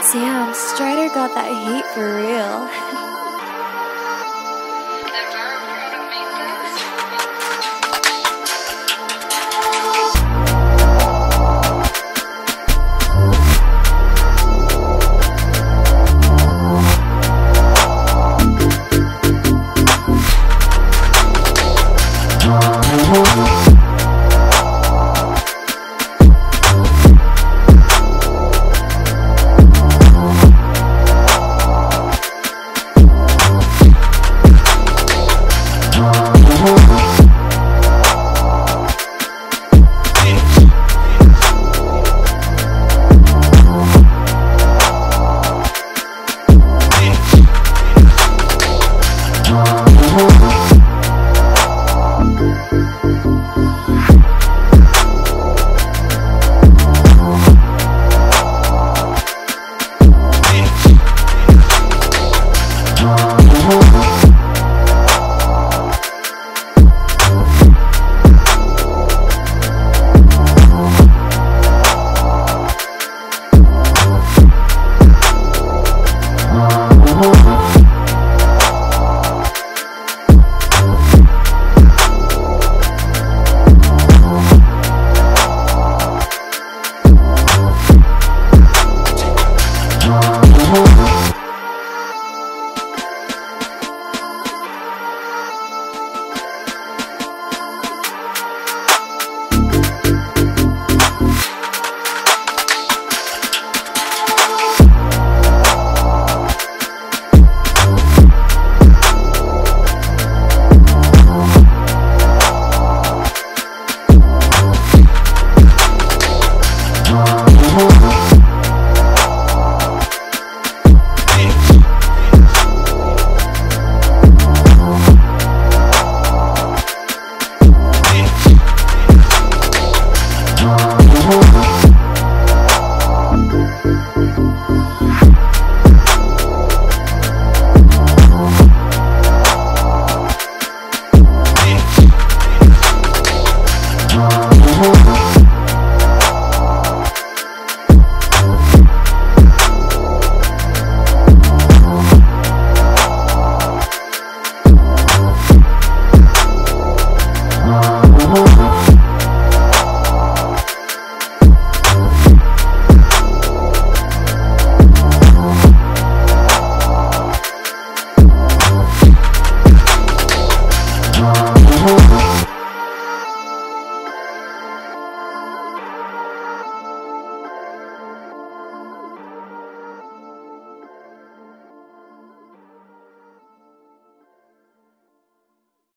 Damn, Strider got that heat for real.